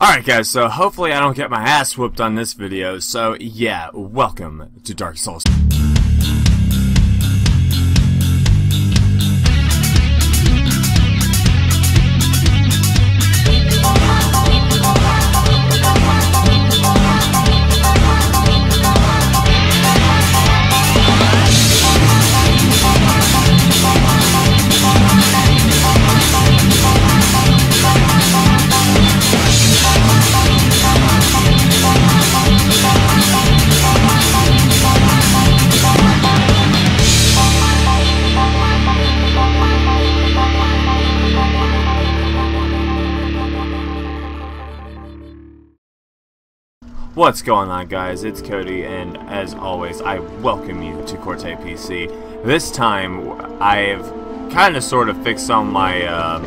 Alright guys, so hopefully I don't get my ass whooped on this video, so yeah, welcome to Dark Souls. What's going on guys, it's Cody and as always I welcome you to Corte PC. This time I've kind of sort of fixed on my uh,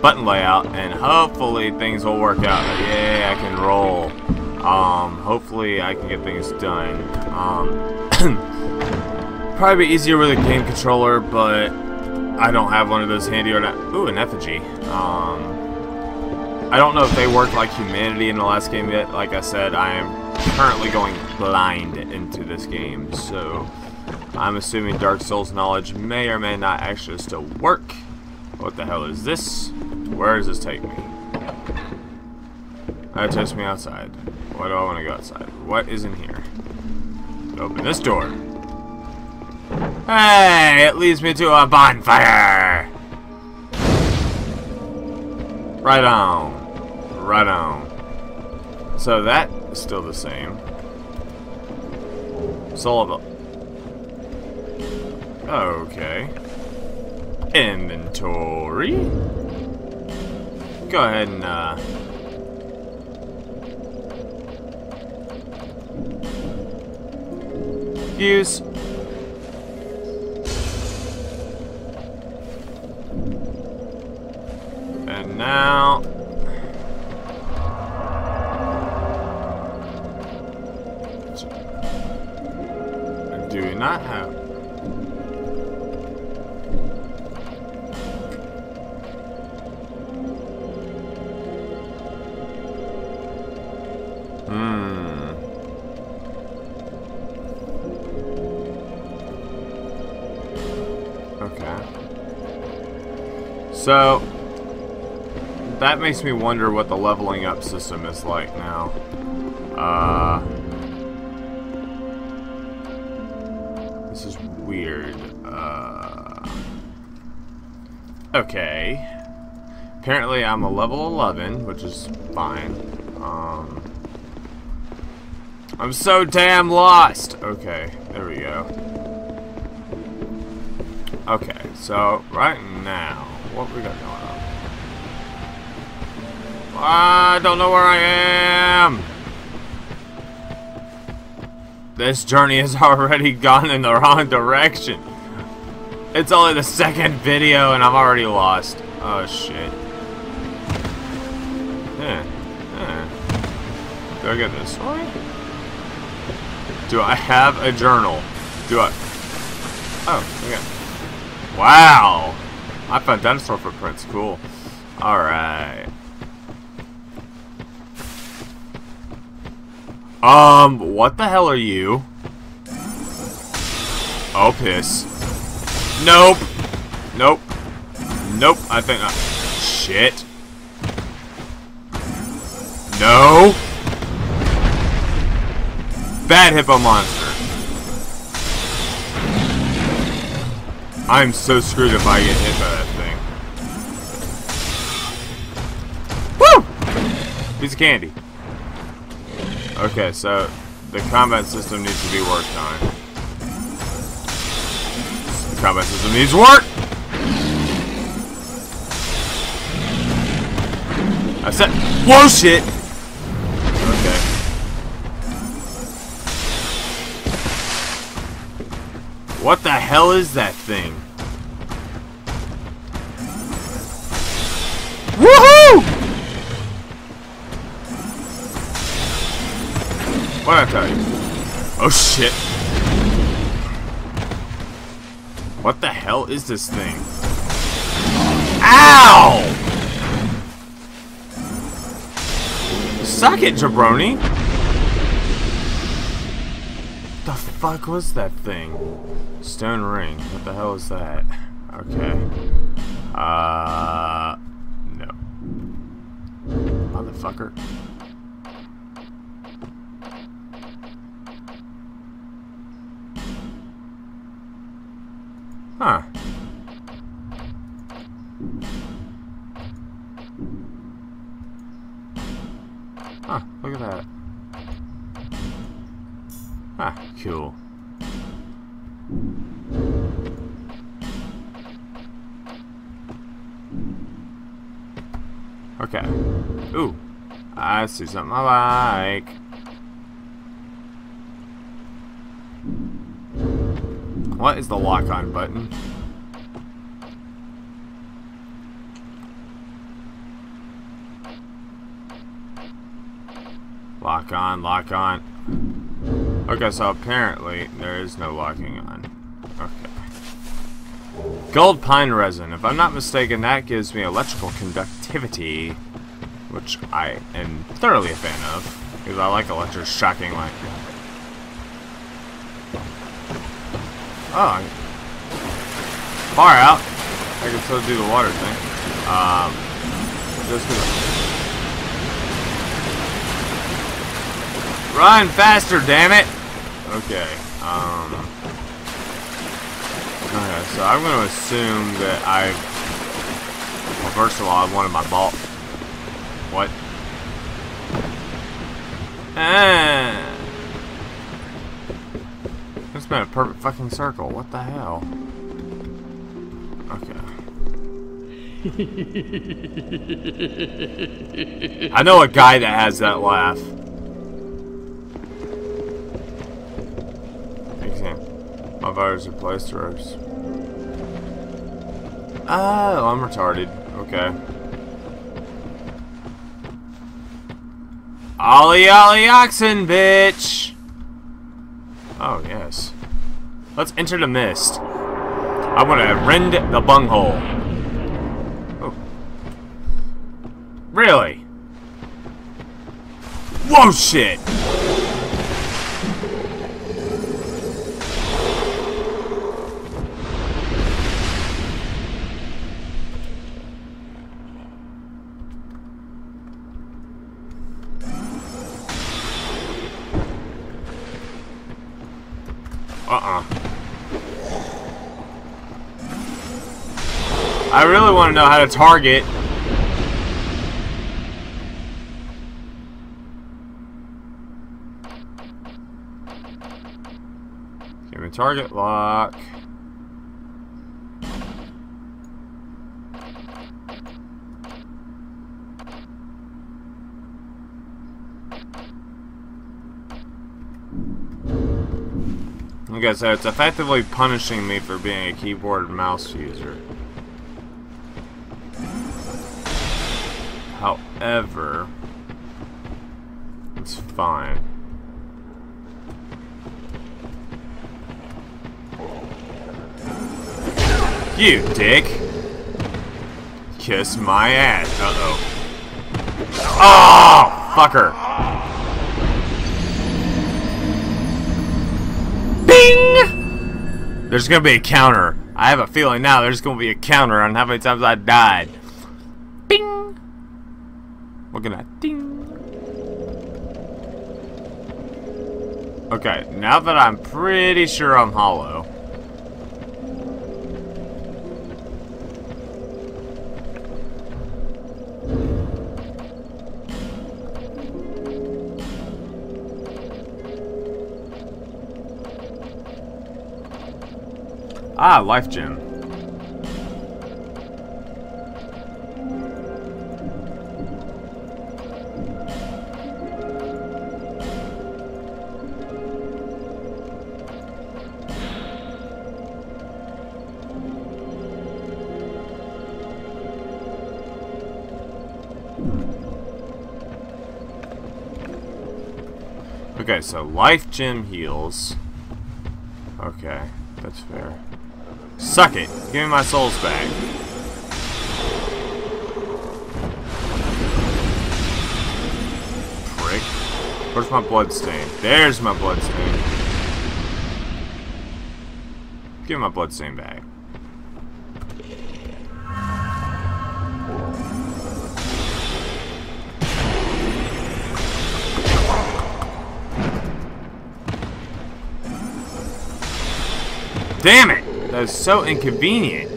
button layout and hopefully things will work out. Yeah, I can roll. Um, hopefully I can get things done. Um, probably easier with a game controller but I don't have one of those handy or not. Ooh, an effigy. Um, I don't know if they work like humanity in the last game yet. Like I said, I am currently going blind into this game, so I'm assuming Dark Souls knowledge may or may not actually still work. What the hell is this? Where does this take me? That takes me outside. Why do I want to go outside? What is in here? Open this door. Hey, it leads me to a bonfire! Right on. Right on. So that is still the same. Soul of Okay. Inventory. Go ahead and, uh... Use. And now... Okay. So, that makes me wonder what the leveling up system is like now. Uh... This is weird. Uh, okay. Apparently I'm a level 11, which is fine. Um, I'm so damn lost! Okay, there we go. Okay, so right now, what we got going on? I don't know where I am! This journey has already gone in the wrong direction. It's only the second video and I'm already lost. Oh shit. Yeah. Yeah. Do I go this way? Do I have a journal? Do I? Oh, okay. Wow! I found dinosaur footprints. Cool. Alright. Um, what the hell are you? Oh, piss. Nope. Nope. Nope, I think I... Shit. No! Bad hippo monster. I'm so screwed if I get hit by that thing. Woo! Piece of candy. Okay, so the combat system needs to be worked on. The combat system needs work! I said- Whoa, shit! What the hell is that thing? Woohoo! What I tell you? Oh shit. What the hell is this thing? Ow! Suck it, jabroni! The fuck was that thing? Stone ring. What the hell is that? Okay. Uh... No. Motherfucker. Okay. Ooh. I see something I like. What is the lock-on button? Lock on, lock on. Okay, so apparently there is no locking on. Gold pine resin. If I'm not mistaken, that gives me electrical conductivity, which I am thoroughly a fan of, because I like electric electroshocking light. Oh, far out. I can still do the water thing. Um, just gonna Run faster, damn it! Okay, um... So I'm gonna assume that I've... Well, first of all, I wanted my ball... What? Ah! This been a perfect fucking circle. What the hell? Okay. I know a guy that has that laugh. My virus replaced hers. Oh, I'm retarded. Okay. Ollie Ollie Oxen, bitch! Oh, yes. Let's enter the mist. I want to rend the bunghole. Oh. Really? Whoa, shit! Uh-uh. I really want to know how to target. Give me target lock. Okay, so it's effectively punishing me for being a keyboard and mouse user. However, it's fine. You dick! Kiss my ass. Uh-oh. Oh! Fucker! Bing! There's gonna be a counter. I have a feeling now there's gonna be a counter on how many times I died. Bing! Look at that. Ding! Okay, now that I'm pretty sure I'm hollow. Ah, life gem. Okay, so life gem heals. Okay, that's fair. Suck it. Give me my souls back. Prick. Where's my blood stain? There's my blood stain. Give me my blood stain back. Damn it! Is so inconvenient.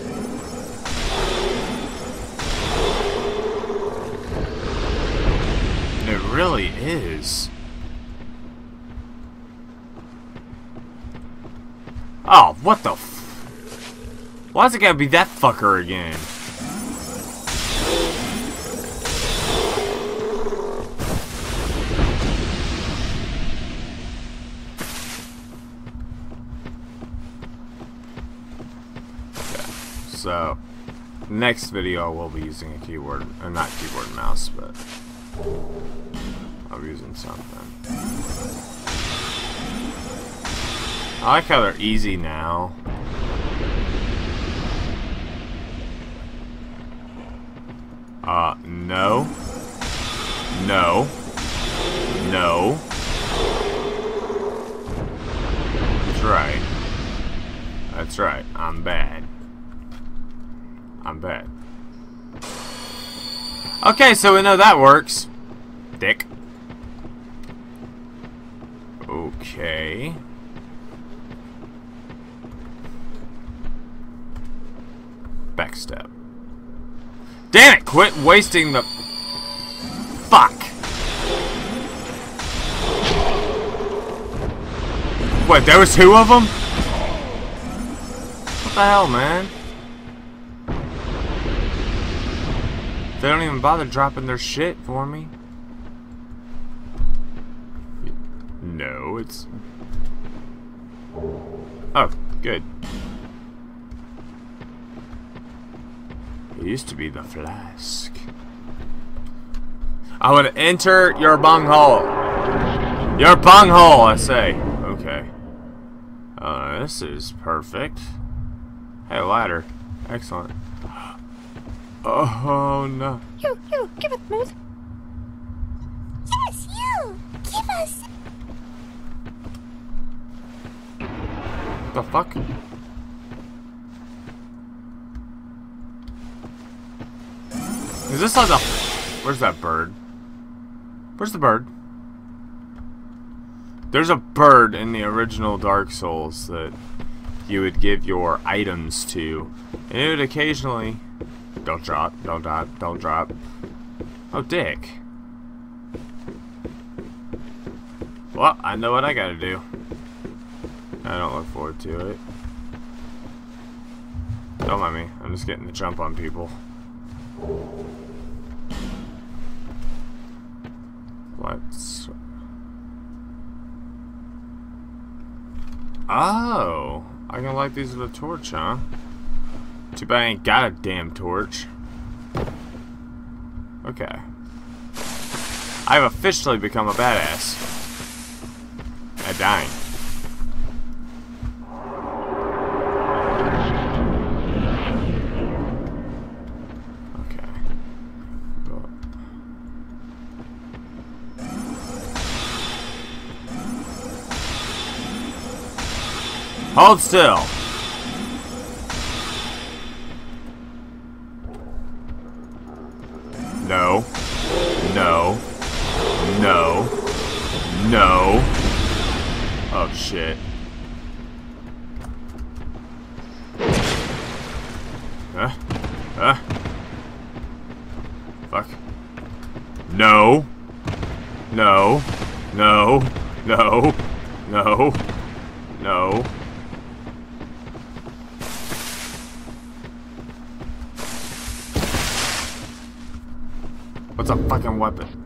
It really is. Oh, what the f- Why's it gotta be that fucker again? So, next video we'll be using a keyboard, or not keyboard and mouse, but I'll be using something. I like how they're easy now. Uh, no. No. No. That's right. That's right. I'm bad. I'm bad. Okay, so we know that works. Dick. Okay. Backstep. Damn it! Quit wasting the... Fuck! What, there was two of them? What the hell, man? They don't even bother dropping their shit for me. No, it's... Oh, good. It used to be the flask. I would enter your bunghole. Your bunghole, I say. Okay. Uh, this is perfect. Hey, ladder. Excellent. Oh, no. You, you, give it, Moose. Yes, you! Give us! The fuck? Is this like a... Where's that bird? Where's the bird? There's a bird in the original Dark Souls that you would give your items to. And it would occasionally... Don't drop, don't drop, don't drop. Oh, dick. Well, I know what I gotta do. I don't look forward to it. Don't mind me. I'm just getting the jump on people. Let's... Oh! I can light these with a torch, huh? Too bad I ain't got a damn torch. Okay. I've officially become a badass. At dying. Hold still. No. Oh shit. Huh? Huh? Fuck. No. No. No. No. No. No. What's a fucking weapon?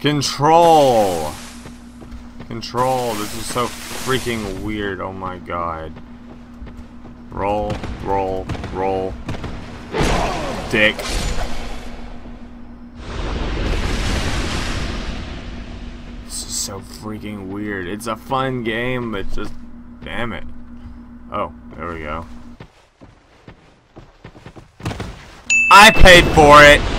Control! control. This is so freaking weird. Oh my god. Roll, roll, roll. Dick. This is so freaking weird. It's a fun game, but just... Damn it. Oh, there we go. I paid for it!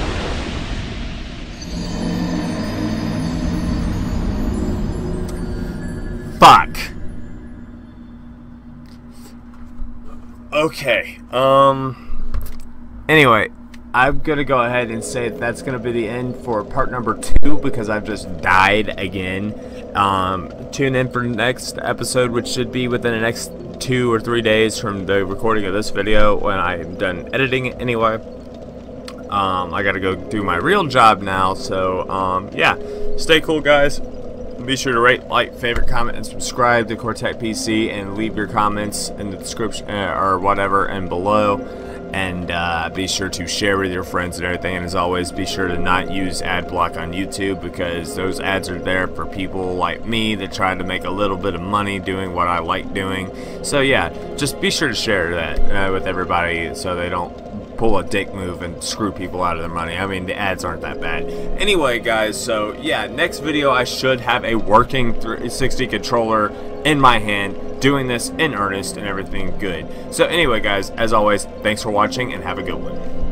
Okay, um... Anyway, I'm gonna go ahead and say that that's gonna be the end for part number two because I've just died again. Um, tune in for next episode, which should be within the next two or three days from the recording of this video when I'm done editing it anyway. Um, I gotta go do my real job now, so um, yeah, stay cool, guys. Be sure to rate, like, favorite, comment, and subscribe to Cortec PC, and leave your comments in the description uh, or whatever and below. And uh, be sure to share with your friends and everything. And as always, be sure to not use ad block on YouTube because those ads are there for people like me that try to make a little bit of money doing what I like doing. So yeah, just be sure to share that uh, with everybody so they don't pull a dick move and screw people out of their money. I mean, the ads aren't that bad. Anyway, guys, so yeah, next video I should have a working 360 controller in my hand, doing this in earnest and everything good. So anyway, guys, as always, thanks for watching and have a good one.